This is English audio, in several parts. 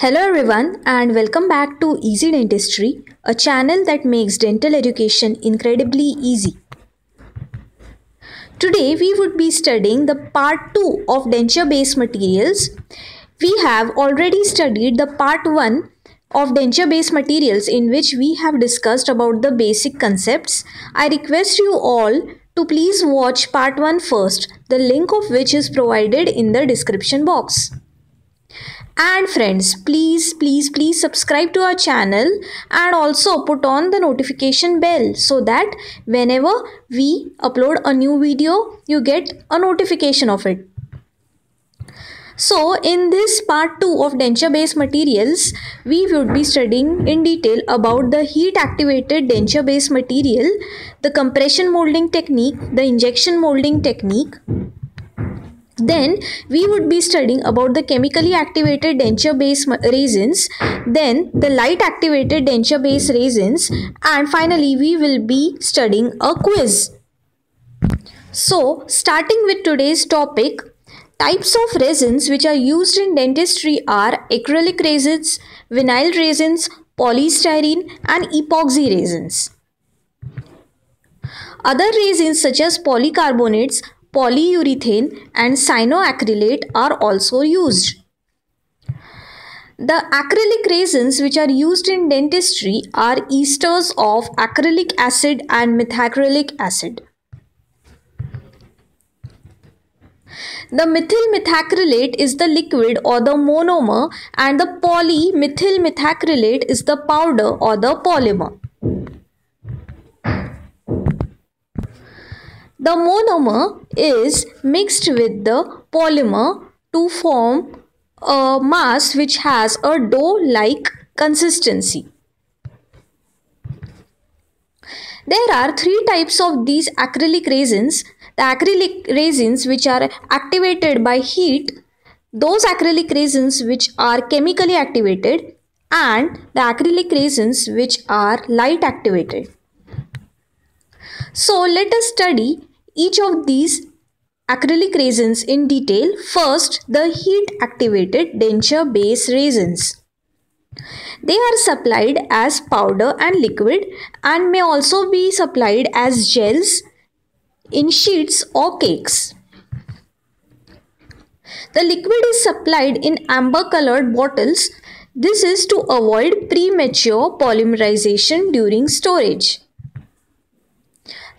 Hello everyone and welcome back to Easy Dentistry, a channel that makes dental education incredibly easy. Today we would be studying the part 2 of denture based materials. We have already studied the part 1 of denture based materials in which we have discussed about the basic concepts. I request you all to please watch part 1 first, the link of which is provided in the description box. And friends, please, please, please subscribe to our channel and also put on the notification bell so that whenever we upload a new video, you get a notification of it. So in this part 2 of denture based materials, we would be studying in detail about the heat activated denture based material, the compression molding technique, the injection molding technique, then we would be studying about the chemically activated denture base resins, then the light activated denture base resins and finally we will be studying a quiz. So starting with today's topic, types of resins which are used in dentistry are acrylic resins, vinyl resins, polystyrene and epoxy resins. Other resins such as polycarbonates polyurethane and cyanoacrylate are also used. The acrylic resins which are used in dentistry are esters of acrylic acid and methacrylic acid. The methyl methacrylate is the liquid or the monomer and the polymethyl methacrylate is the powder or the polymer. The monomer is mixed with the polymer to form a mass which has a dough-like consistency. There are three types of these acrylic resins. The acrylic resins which are activated by heat, those acrylic resins which are chemically activated and the acrylic resins which are light activated. So let us study each of these acrylic resins in detail. First, the heat activated denture base resins. They are supplied as powder and liquid and may also be supplied as gels in sheets or cakes. The liquid is supplied in amber colored bottles. This is to avoid premature polymerization during storage.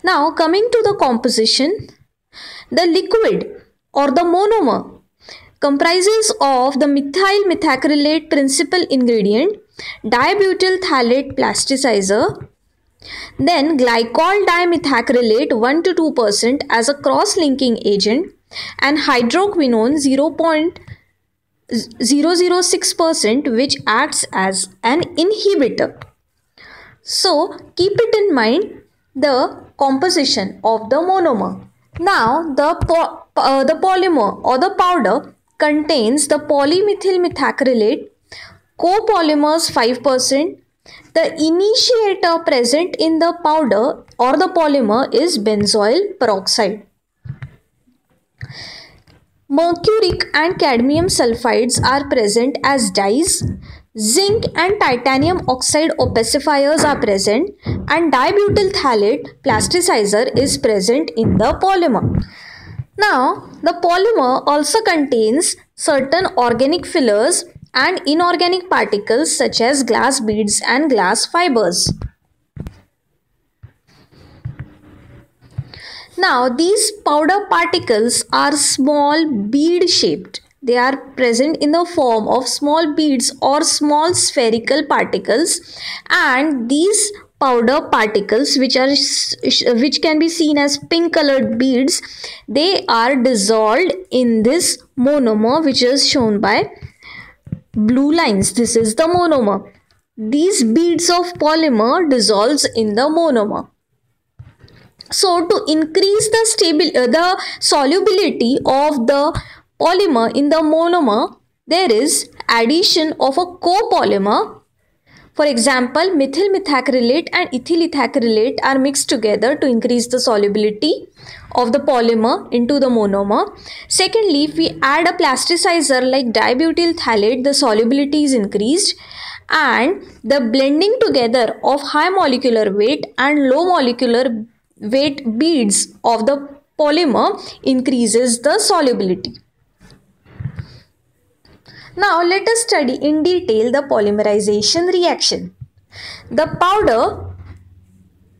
Now coming to the composition, the liquid or the monomer comprises of the methyl methacrylate principal ingredient, dibutyl phthalate plasticizer, then glycol dimethacrylate 1 to 2% as a cross-linking agent and hydroquinone 0.006% which acts as an inhibitor. So keep it in mind the composition of the monomer. Now the, po uh, the polymer or the powder contains the polymethyl methacrylate, copolymers 5%. The initiator present in the powder or the polymer is benzoyl peroxide. Mercuric and cadmium sulfides are present as dyes. Zinc and titanium oxide opacifiers are present and dibutyl phthalate plasticizer is present in the polymer. Now, the polymer also contains certain organic fillers and inorganic particles such as glass beads and glass fibers. Now, these powder particles are small bead shaped they are present in the form of small beads or small spherical particles. And these powder particles which are which can be seen as pink colored beads they are dissolved in this monomer which is shown by blue lines. This is the monomer. These beads of polymer dissolves in the monomer. So to increase the stable uh, the solubility of the polymer in the monomer, there is addition of a copolymer. For example, methyl methacrylate and ethyl methacrylate are mixed together to increase the solubility of the polymer into the monomer. Secondly, if we add a plasticizer like dibutyl phthalate, the solubility is increased and the blending together of high molecular weight and low molecular weight beads of the polymer increases the solubility. Now let us study in detail the polymerization reaction. The powder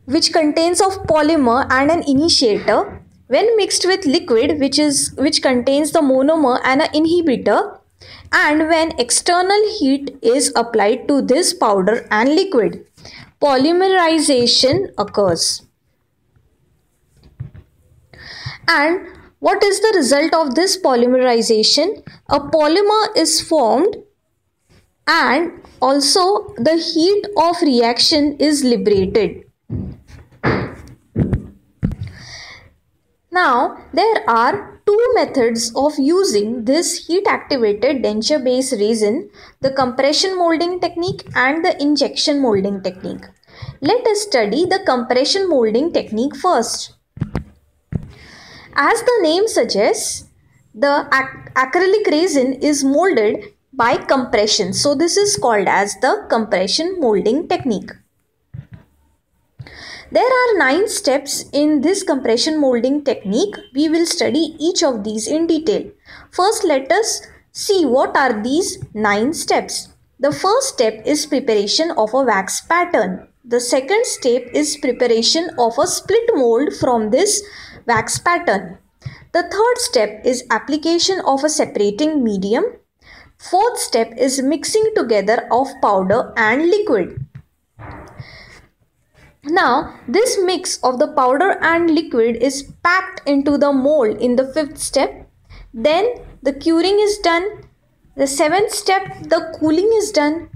which contains of polymer and an initiator when mixed with liquid which is which contains the monomer and an inhibitor and when external heat is applied to this powder and liquid polymerization occurs and what is the result of this polymerization a polymer is formed and also the heat of reaction is liberated now there are two methods of using this heat activated denture base resin, the compression molding technique and the injection molding technique. Let us study the compression molding technique first. As the name suggests, the ac acrylic resin is molded by compression. So this is called as the compression molding technique. There are 9 steps in this compression molding technique. We will study each of these in detail. First, let us see what are these 9 steps. The first step is preparation of a wax pattern. The second step is preparation of a split mold from this wax pattern. The third step is application of a separating medium. Fourth step is mixing together of powder and liquid. Now, this mix of the powder and liquid is packed into the mold in the fifth step. Then the curing is done. The seventh step, the cooling is done.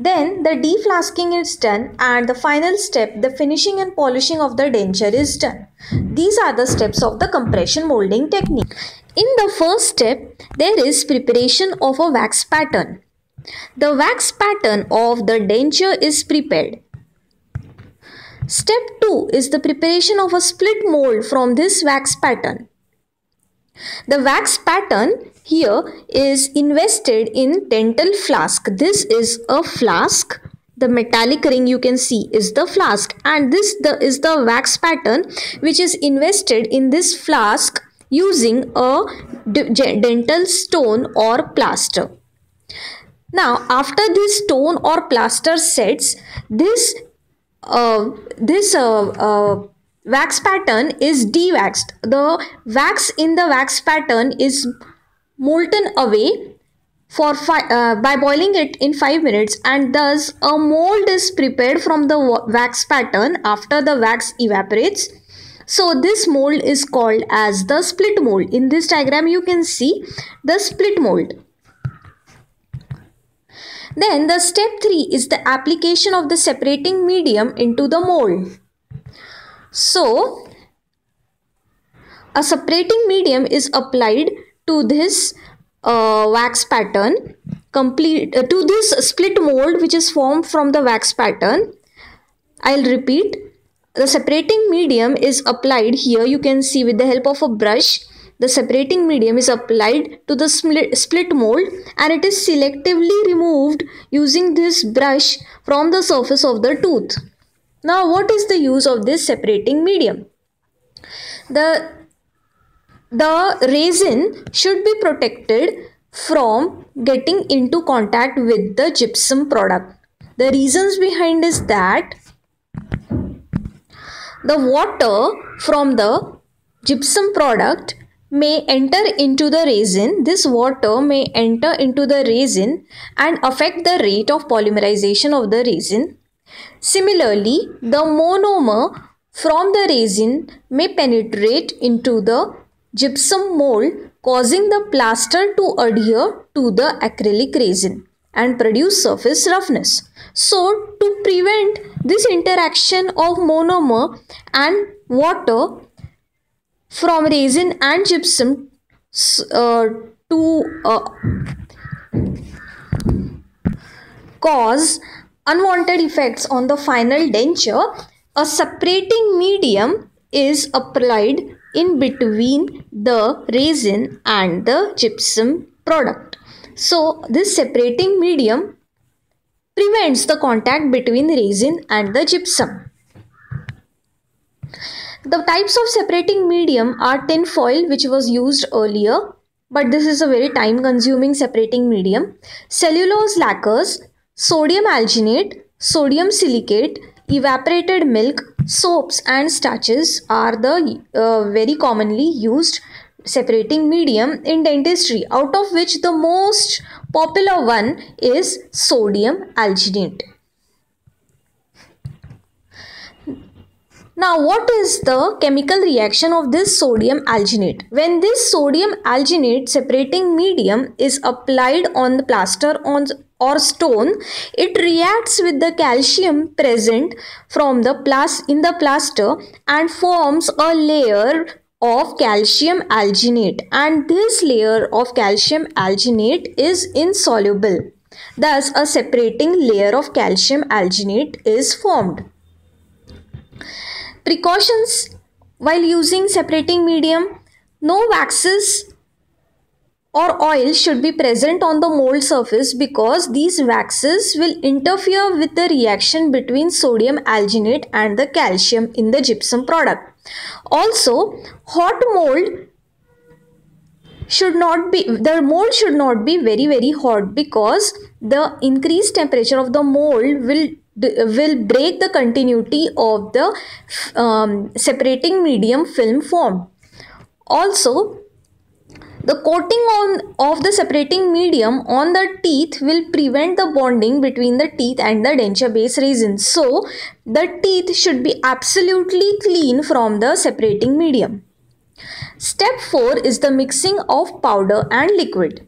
Then the deflasking is done and the final step, the finishing and polishing of the denture is done. These are the steps of the compression molding technique. In the first step, there is preparation of a wax pattern. The wax pattern of the denture is prepared. Step 2 is the preparation of a split mold from this wax pattern. The wax pattern here is invested in dental flask. This is a flask. The metallic ring you can see is the flask and this the, is the wax pattern which is invested in this flask using a dental stone or plaster. Now, after this stone or plaster sets, this uh, this uh, uh, wax pattern is dewaxed. The wax in the wax pattern is molten away for uh, by boiling it in 5 minutes and thus a mold is prepared from the wax pattern after the wax evaporates. So this mold is called as the split mold. In this diagram you can see the split mold. Then the step 3 is the application of the separating medium into the mold. So a separating medium is applied to this uh, wax pattern complete uh, to this split mold which is formed from the wax pattern. I'll repeat the separating medium is applied here you can see with the help of a brush the separating medium is applied to the split mold and it is selectively removed using this brush from the surface of the tooth. Now what is the use of this separating medium? The, the resin should be protected from getting into contact with the gypsum product. The reasons behind is that the water from the gypsum product may enter into the resin. This water may enter into the resin and affect the rate of polymerization of the resin. Similarly, the monomer from the resin may penetrate into the gypsum mold causing the plaster to adhere to the acrylic resin and produce surface roughness. So, to prevent this interaction of monomer and water, from resin and gypsum uh, to uh, cause unwanted effects on the final denture, a separating medium is applied in between the resin and the gypsum product. So this separating medium prevents the contact between resin and the gypsum. The types of separating medium are tin foil which was used earlier but this is a very time consuming separating medium. Cellulose lacquers, sodium alginate, sodium silicate, evaporated milk, soaps and starches are the uh, very commonly used separating medium in dentistry out of which the most popular one is sodium alginate. Now, what is the chemical reaction of this sodium alginate? When this sodium alginate separating medium is applied on the plaster on or stone, it reacts with the calcium present from the plus in the plaster and forms a layer of calcium alginate and this layer of calcium alginate is insoluble. Thus, a separating layer of calcium alginate is formed. Precautions while using separating medium no waxes or oil should be present on the mold surface because these waxes will interfere with the reaction between sodium alginate and the calcium in the gypsum product. Also, hot mold should not be the mold should not be very very hot because the increased temperature of the mold will will break the continuity of the um, separating medium film form. Also, the coating on of the separating medium on the teeth will prevent the bonding between the teeth and the denture base resin. So, the teeth should be absolutely clean from the separating medium. Step 4 is the mixing of powder and liquid.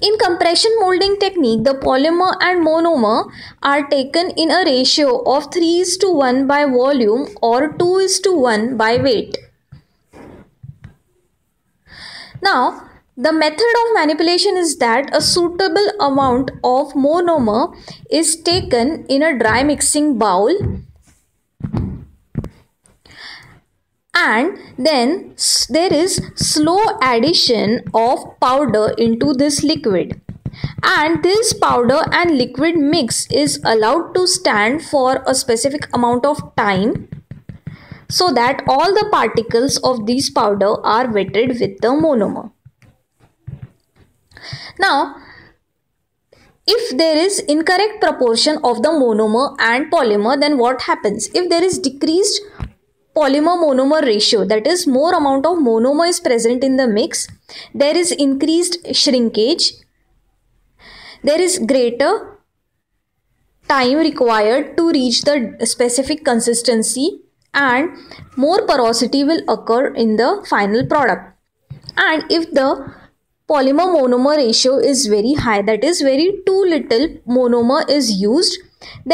In compression molding technique, the polymer and monomer are taken in a ratio of 3 is to 1 by volume or 2 is to 1 by weight. Now, the method of manipulation is that a suitable amount of monomer is taken in a dry mixing bowl and then there is slow addition of powder into this liquid. And this powder and liquid mix is allowed to stand for a specific amount of time so that all the particles of this powder are wetted with the monomer. Now, if there is incorrect proportion of the monomer and polymer then what happens? If there is decreased polymer monomer ratio that is more amount of monomer is present in the mix there is increased shrinkage there is greater time required to reach the specific consistency and more porosity will occur in the final product and if the polymer monomer ratio is very high that is very too little monomer is used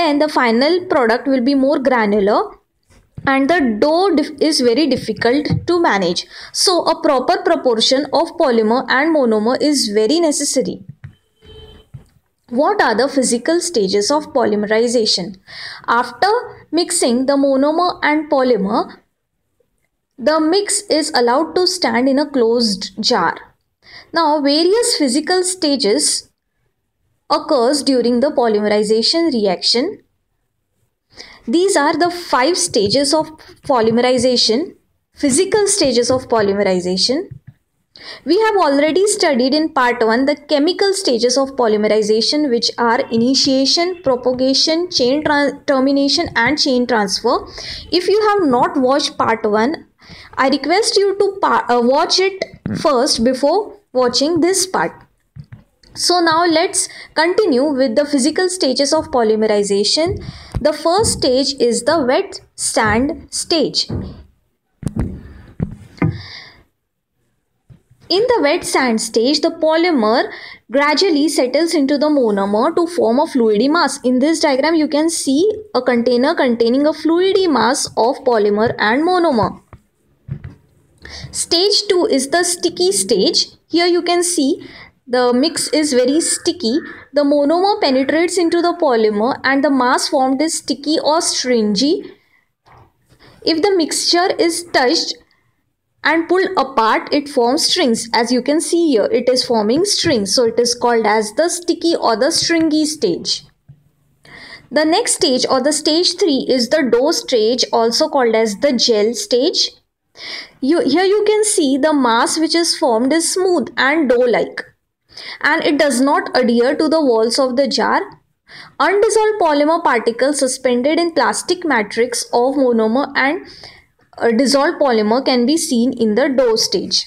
then the final product will be more granular and the dough is very difficult to manage. So a proper proportion of polymer and monomer is very necessary. What are the physical stages of polymerization? After mixing the monomer and polymer, the mix is allowed to stand in a closed jar. Now various physical stages occurs during the polymerization reaction these are the five stages of polymerization, physical stages of polymerization. We have already studied in part 1 the chemical stages of polymerization which are initiation, propagation, chain termination and chain transfer. If you have not watched part 1, I request you to uh, watch it first before watching this part. So now let's continue with the physical stages of polymerization. The first stage is the wet sand stage. In the wet sand stage, the polymer gradually settles into the monomer to form a fluidy mass. In this diagram, you can see a container containing a fluidy mass of polymer and monomer. Stage 2 is the sticky stage. Here you can see the mix is very sticky, the monomer penetrates into the polymer and the mass formed is sticky or stringy. If the mixture is touched and pulled apart, it forms strings. As you can see here, it is forming strings. So it is called as the sticky or the stringy stage. The next stage or the stage 3 is the dough stage also called as the gel stage. You, here you can see the mass which is formed is smooth and dough-like and it does not adhere to the walls of the jar. Undissolved polymer particles suspended in plastic matrix of monomer and uh, dissolved polymer can be seen in the dough stage.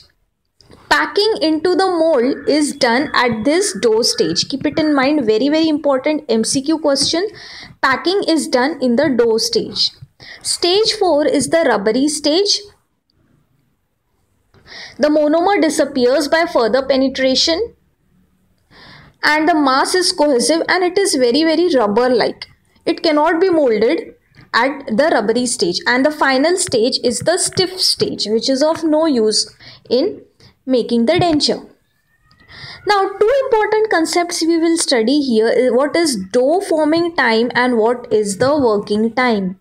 Packing into the mold is done at this dough stage. Keep it in mind, very very important MCQ question. Packing is done in the dough stage. Stage 4 is the rubbery stage. The monomer disappears by further penetration and the mass is cohesive and it is very very rubber like. It cannot be molded at the rubbery stage and the final stage is the stiff stage which is of no use in making the denture. Now two important concepts we will study here is what is dough forming time and what is the working time.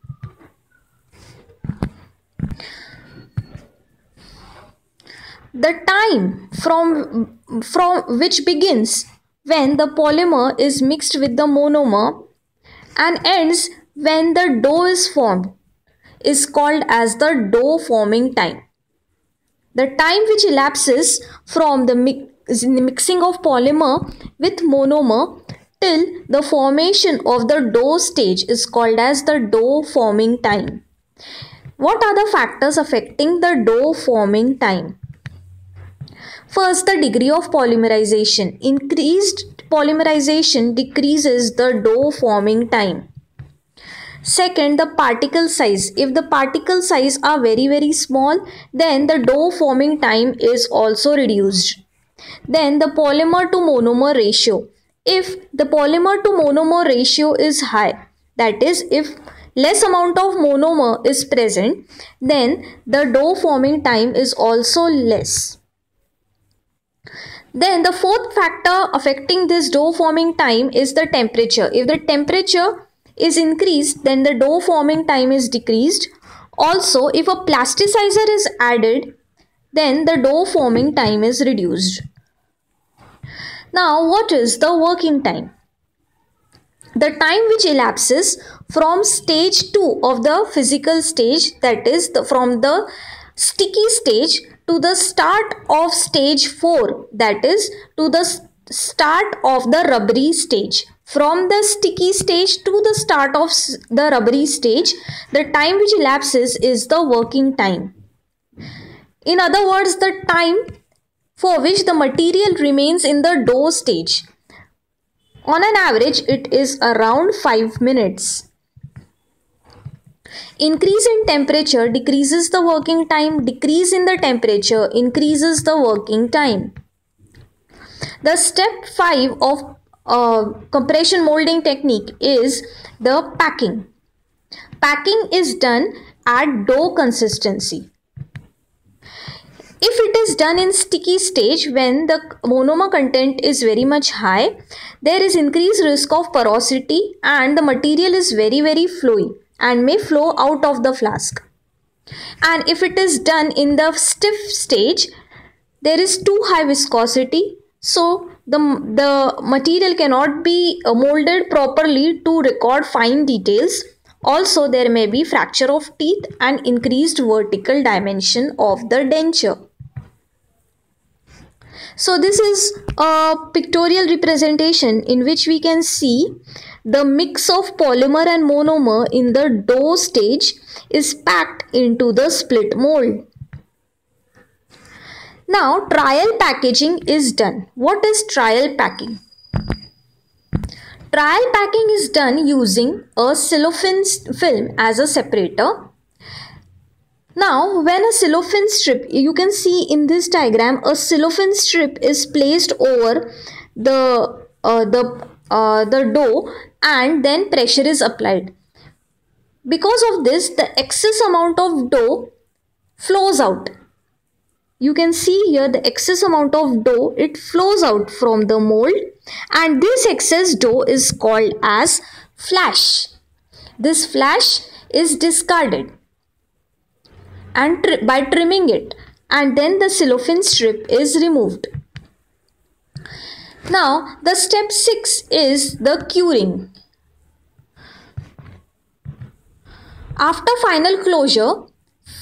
The time from, from which begins when the polymer is mixed with the monomer and ends when the dough is formed is called as the dough forming time. The time which elapses from the mixing of polymer with monomer till the formation of the dough stage is called as the dough forming time. What are the factors affecting the dough forming time? First, the degree of polymerization. Increased polymerization decreases the dough forming time. Second, the particle size. If the particle size are very very small, then the dough forming time is also reduced. Then the polymer to monomer ratio. If the polymer to monomer ratio is high, that is if less amount of monomer is present, then the dough forming time is also less. Then the fourth factor affecting this dough forming time is the temperature. If the temperature is increased, then the dough forming time is decreased. Also, if a plasticizer is added, then the dough forming time is reduced. Now, what is the working time? The time which elapses from stage 2 of the physical stage that is the, from the sticky stage to the start of stage 4 that is to the start of the rubbery stage from the sticky stage to the start of the rubbery stage the time which elapses is the working time in other words the time for which the material remains in the dough stage on an average it is around 5 minutes Increase in temperature decreases the working time. Decrease in the temperature increases the working time. The step 5 of uh, compression molding technique is the packing. Packing is done at dough consistency. If it is done in sticky stage when the monomer content is very much high, there is increased risk of porosity and the material is very very flowy and may flow out of the flask. And if it is done in the stiff stage, there is too high viscosity. So the, the material cannot be uh, molded properly to record fine details. Also, there may be fracture of teeth and increased vertical dimension of the denture. So this is a pictorial representation in which we can see the mix of polymer and monomer in the dough stage is packed into the split mold. Now trial packaging is done. What is trial packing? Trial packing is done using a cellophane film as a separator. Now when a cellophane strip, you can see in this diagram a cellophane strip is placed over the, uh, the, uh, the dough and then pressure is applied. Because of this, the excess amount of dough flows out. You can see here the excess amount of dough it flows out from the mold. And this excess dough is called as flash. This flash is discarded and tri by trimming it. And then the cellophane strip is removed. Now the step 6 is the curing. After final closure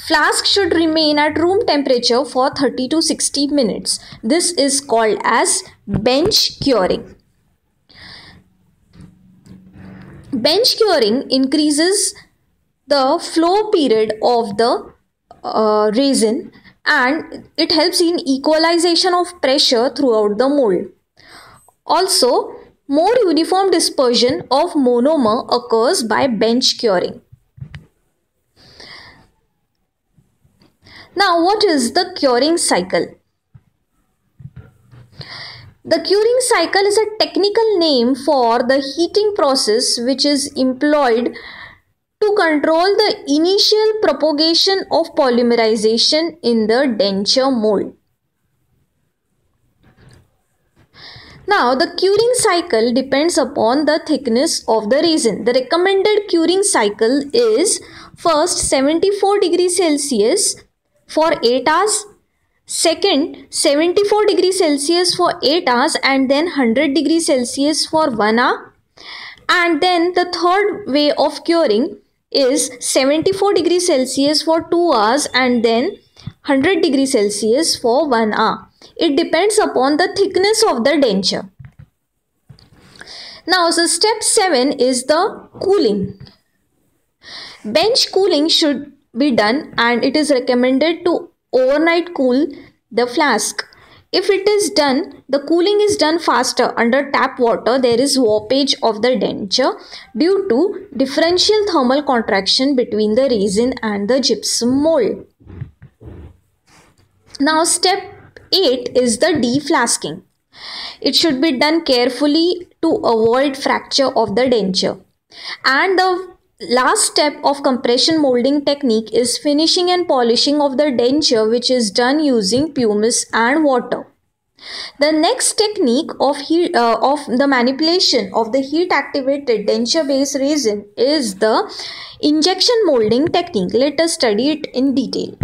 Flask should remain at room temperature for 30 to 60 minutes. This is called as bench curing. Bench curing increases the flow period of the uh, resin and it helps in equalization of pressure throughout the mold. Also, more uniform dispersion of monomer occurs by bench curing. Now, what is the curing cycle? The curing cycle is a technical name for the heating process which is employed to control the initial propagation of polymerization in the denture mold. Now, the curing cycle depends upon the thickness of the resin. The recommended curing cycle is first 74 degrees Celsius for 8 hours. Second, 74 degrees Celsius for 8 hours and then 100 degrees Celsius for 1 hour. And then the third way of curing is 74 degrees Celsius for 2 hours and then 100 degrees Celsius for 1 hour. It depends upon the thickness of the denture. Now, so step 7 is the cooling. Bench cooling should be done and it is recommended to overnight cool the flask. If it is done, the cooling is done faster under tap water. There is warpage of the denture due to differential thermal contraction between the resin and the gypsum mold. Now step 8 is the deflasking. It should be done carefully to avoid fracture of the denture. And the last step of compression molding technique is finishing and polishing of the denture which is done using pumice and water. The next technique of, heat, uh, of the manipulation of the heat activated denture base resin is the injection molding technique. Let us study it in detail.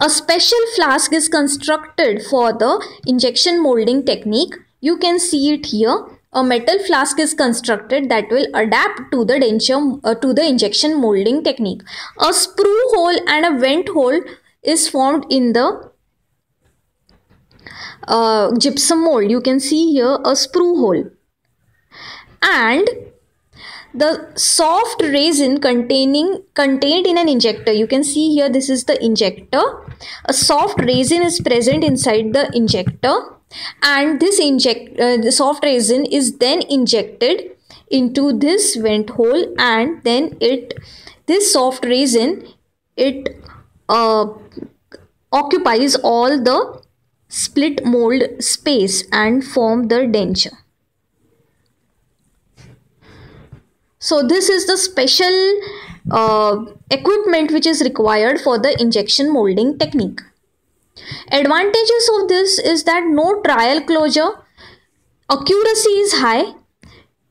A special flask is constructed for the injection molding technique. You can see it here a metal flask is constructed that will adapt to the denture uh, to the injection molding technique. A sprue hole and a vent hole is formed in the uh, gypsum mold. You can see here a sprue hole. And the soft resin containing contained in an injector you can see here this is the injector a soft resin is present inside the injector and this inject uh, the soft resin is then injected into this vent hole and then it this soft resin it uh, occupies all the split mold space and form the denture. So this is the special uh, equipment which is required for the injection molding technique Advantages of this is that no trial closure, accuracy is high,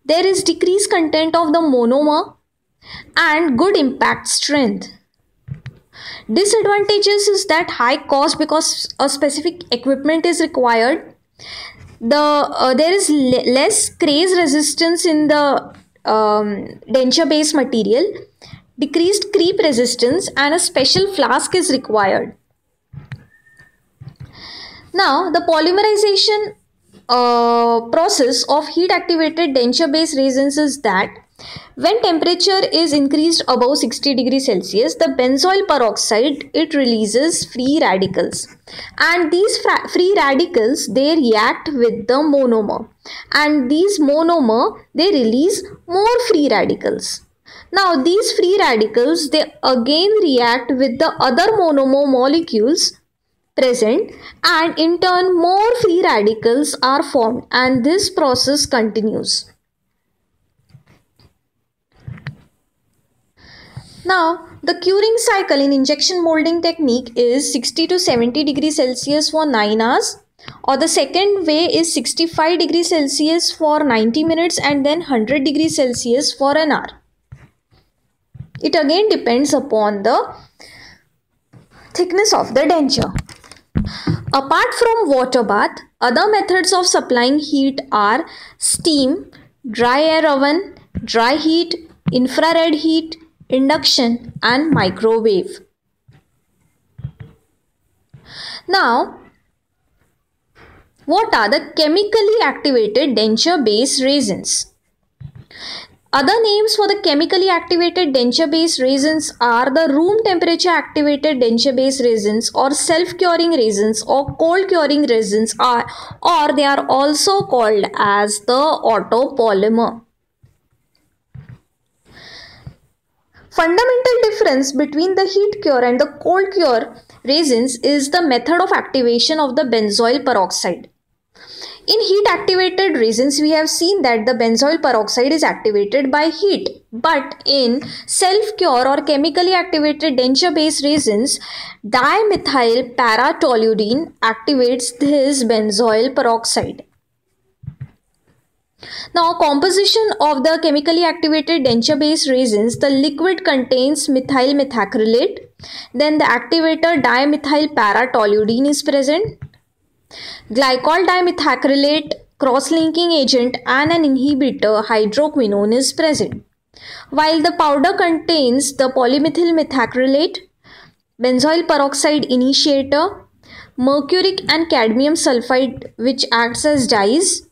there is decreased content of the monomer and good impact strength. Disadvantages is that high cost because a specific equipment is required. The uh, there is less craze resistance in the um, denture based material, decreased creep resistance, and a special flask is required. Now, the polymerization uh, process of heat activated denture based resins is that when temperature is increased above 60 degrees Celsius, the benzoyl peroxide it releases free radicals, and these free radicals they react with the monomer, and these monomer they release more free radicals. Now these free radicals they again react with the other monomer molecules present and in turn more free radicals are formed and this process continues. Now The curing cycle in injection molding technique is 60 to 70 degrees Celsius for 9 hours or the second way is 65 degrees Celsius for 90 minutes and then 100 degrees Celsius for an hour. It again depends upon the thickness of the denture. Apart from water bath, other methods of supplying heat are steam, dry air oven, dry heat, infrared heat, induction and microwave. Now, what are the chemically activated denture base resins? Other names for the chemically activated denture base resins are the room temperature activated denture base resins or self curing resins or cold curing resins are or they are also called as the autopolymer. Fundamental difference between the heat cure and the cold cure resins is the method of activation of the benzoyl peroxide. In heat activated resins, we have seen that the benzoyl peroxide is activated by heat. But in self cure or chemically activated denture based resins, dimethyl paratoluidine activates this benzoyl peroxide. Now, composition of the chemically activated denture-based resins, the liquid contains methyl methacrylate. Then the activator dimethyl paratoluidine is present. Glycol dimethacrylate, cross-linking agent and an inhibitor hydroquinone is present. While the powder contains the polymethyl methacrylate, benzoyl peroxide initiator, mercuric and cadmium sulfide which acts as dyes,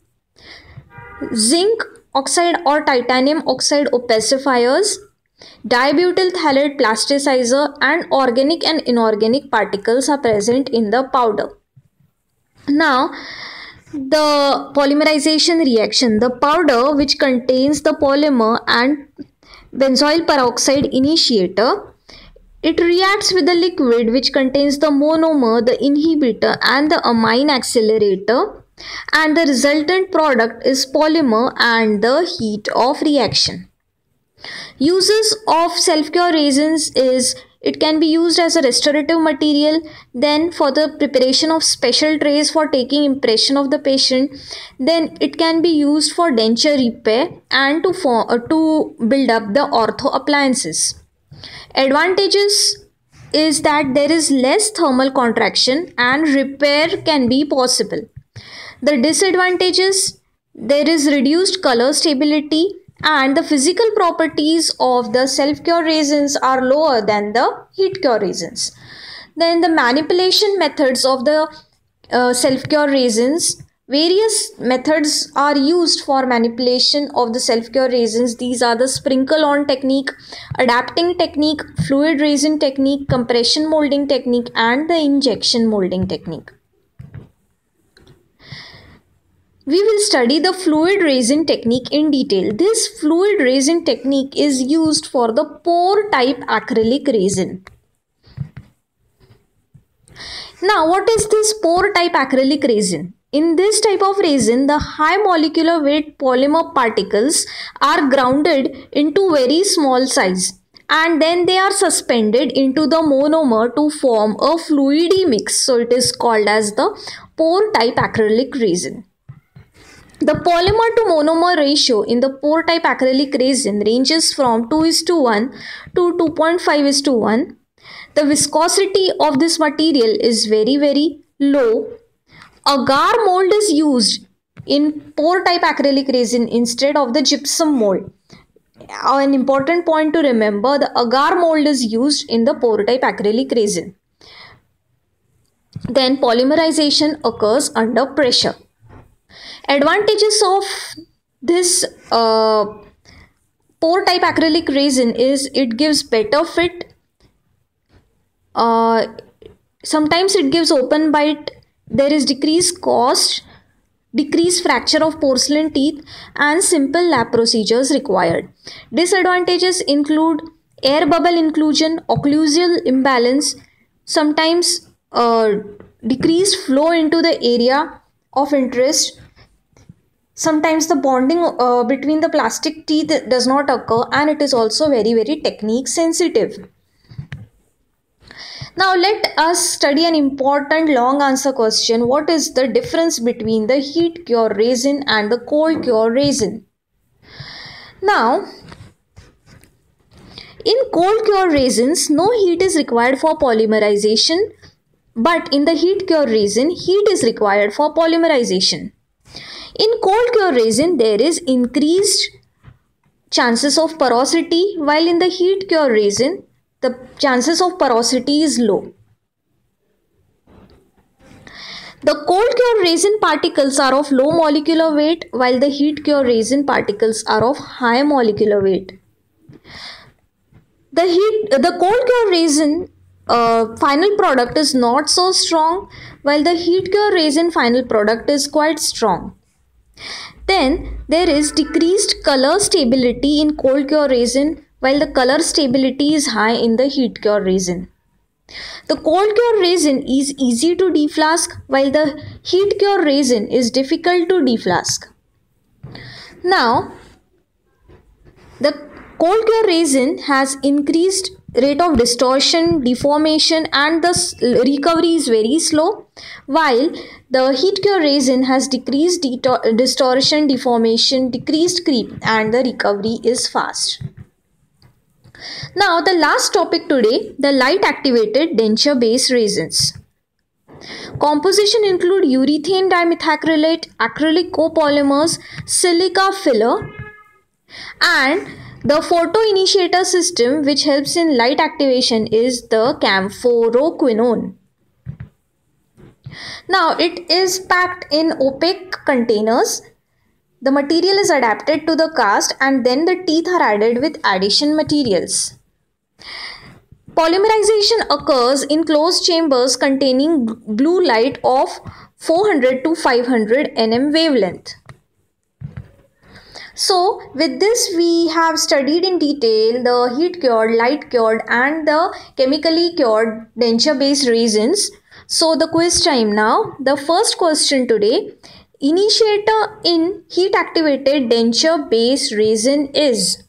zinc oxide or titanium oxide opacifiers, dibutyl phthalate plasticizer and organic and inorganic particles are present in the powder. Now, the polymerization reaction, the powder which contains the polymer and benzoyl peroxide initiator, it reacts with the liquid which contains the monomer, the inhibitor and the amine accelerator and the resultant product is polymer and the heat of reaction. Uses of self-cure resins is it can be used as a restorative material then for the preparation of special trays for taking impression of the patient then it can be used for denture repair and to, for, uh, to build up the ortho appliances. Advantages is that there is less thermal contraction and repair can be possible. The disadvantages there is reduced color stability and the physical properties of the self-cure resins are lower than the heat cure resins. Then the manipulation methods of the uh, self-cure resins various methods are used for manipulation of the self-cure resins these are the sprinkle on technique adapting technique fluid resin technique compression molding technique and the injection molding technique we will study the fluid resin technique in detail. This fluid resin technique is used for the pour type acrylic resin. Now, what is this pour type acrylic resin? In this type of resin, the high molecular weight polymer particles are grounded into very small size and then they are suspended into the monomer to form a fluidy mix. So, it is called as the pour type acrylic resin. The polymer to monomer ratio in the pour type acrylic resin ranges from 2 is to 1 to 2.5 is to 1. The viscosity of this material is very very low. Agar mold is used in pour type acrylic resin instead of the gypsum mold. Uh, an important point to remember the agar mold is used in the pour type acrylic resin. Then polymerization occurs under pressure advantages of this uh, pour type acrylic resin is it gives better fit. Uh, sometimes it gives open bite. There is decreased cost decreased fracture of porcelain teeth and simple lab procedures required. Disadvantages include air bubble inclusion occlusal imbalance sometimes uh, decreased flow into the area of interest sometimes the bonding uh, between the plastic teeth does not occur and it is also very very technique sensitive Now let us study an important long answer question. What is the difference between the heat cure resin and the cold cure resin? Now, in cold cure resins, no heat is required for polymerization, but in the heat cure resin, heat is required for polymerization. In cold cure resin, there is increased chances of porosity, while in the heat cure resin, the chances of porosity is low. The cold cure resin particles are of low molecular weight while the heat cure resin particles are of high molecular weight the heat the cold cure resin uh, final product is not so strong while the heat cure resin final product is quite strong then there is decreased color stability in cold cure resin while the color stability is high in the heat cure resin. The cold cure resin is easy to deflask while the heat cure resin is difficult to deflask. Now the Cold cure resin has increased rate of distortion, deformation and the recovery is very slow while the heat cure resin has decreased distortion, deformation, decreased creep and the recovery is fast. Now the last topic today, the light activated denture base resins. Composition include urethane dimethacrylate, acrylic copolymers, silica filler and the photoinitiator system which helps in light activation is the camphorquinone. Now it is packed in opaque containers. The material is adapted to the cast and then the teeth are added with addition materials. Polymerization occurs in closed chambers containing blue light of 400 to 500 nm wavelength. So with this we have studied in detail the heat cured, light cured and the chemically cured denture based resins. So the quiz time now. The first question today. Initiator in heat activated denture based resin is.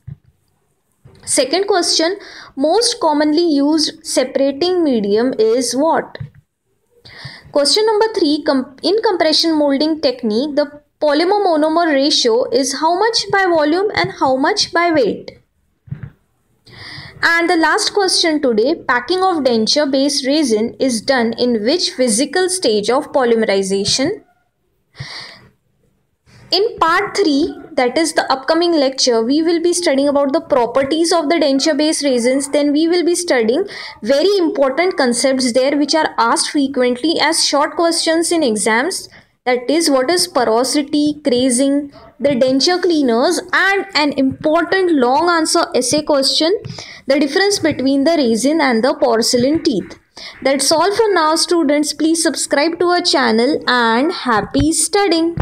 Second question. Most commonly used separating medium is what? Question number 3. Com in compression molding technique, the polymer monomer ratio is how much by volume and how much by weight. And the last question today, packing of denture based resin is done in which physical stage of polymerization? In part 3, that is the upcoming lecture, we will be studying about the properties of the denture based resins. Then we will be studying very important concepts there which are asked frequently as short questions in exams that is what is porosity, crazing, the denture cleaners and an important long answer essay question, the difference between the resin and the porcelain teeth. That's all for now students. Please subscribe to our channel and happy studying.